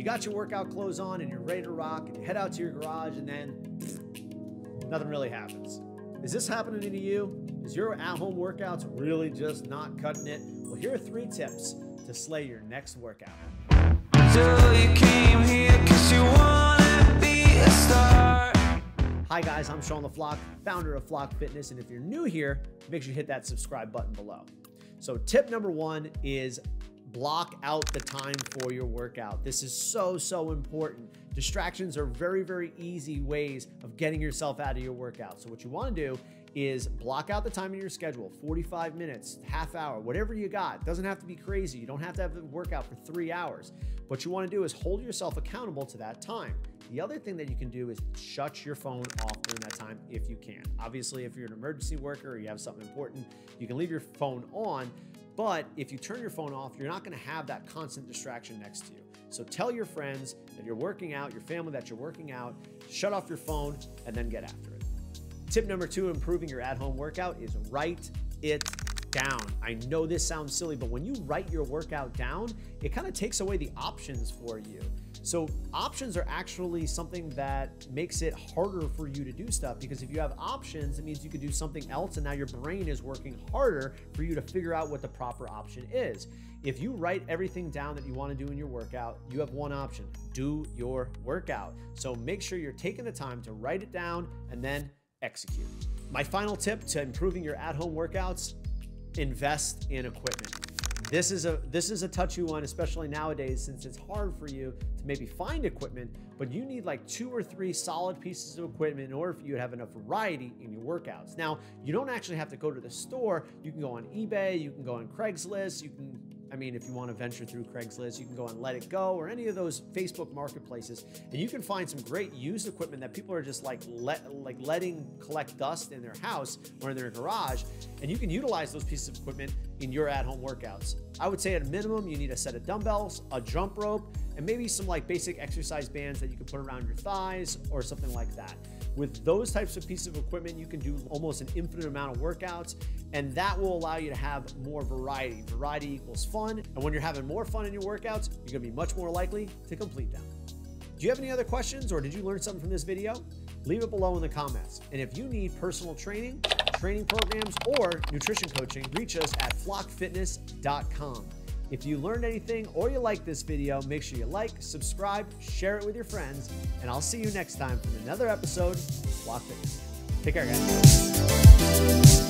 You got your workout clothes on and you're ready to rock, and you head out to your garage, and then nothing really happens. Is this happening to you? Is your at home workouts really just not cutting it? Well, here are three tips to slay your next workout. So you came here 'cause you wanna be a star. Hi, guys, I'm Sean LaFloch, founder of Floch Fitness. And if you're new here, make sure you hit that subscribe button below. So, tip number one is block out the time for your workout. This is so, so important. Distractions are very, very easy ways of getting yourself out of your workout. So, what you want to do is block out the time in your schedule 45 minutes, half hour, whatever you got. It doesn't have to be crazy. You don't have to have the workout for three hours. What you want to do is hold yourself accountable to that time. The other thing that you can do is shut your phone off during that time if you can. Obviously, if you're an emergency worker or you have something important, you can leave your phone on. But if you turn your phone off, you're not going to have that constant distraction next to you. So tell your friends that you're working out, your family that you're working out, shut off your phone, and then get after it. Tip number two, improving your at home workout is write it down. I know this sounds silly, but when you write your workout down, it kind of takes away the options for you. So, options are actually something that makes it harder for you to do stuff because if you have options, it means you could do something else, and now your brain is working harder for you to figure out what the proper option is. If you write everything down that you want to do in your workout, you have one option do your workout. So, make sure you're taking the time to write it down and then execute. My final tip to improving your at home workouts invest in equipment. This is a this is a touchy one, especially nowadays, since it's hard for you to maybe find equipment, but you need like two or three solid pieces of equipment in order for you to have enough variety in your workouts. Now, you don't actually have to go to the store. You can go on eBay, you can go on Craigslist, you can I mean, if you want to venture through Craigslist, you can go on Let It Go or any of those Facebook marketplaces, and you can find some great used equipment that people are just like let like letting collect dust in their house or in their garage, and you can utilize those pieces of equipment in your at-home workouts. I would say at a minimum, you need a set of dumbbells, a jump rope, and maybe some like basic exercise bands that you can put around your thighs or something like that. With those types of pieces of equipment, you can do almost an infinite amount of workouts, and that will allow you to have more variety. Variety equals fun, and when you're having more fun in your workouts, you're gonna be much more likely to complete them. Do you have any other questions, or did you learn something from this video? Leave it below in the comments. And if you need personal training, training programs, or nutrition coaching, reach us at flochfitness.com. If you learned anything or you like this video, make sure you like, subscribe, share it with your friends, and I'll see you next time from another episode of Floch Fitness. Take care, guys.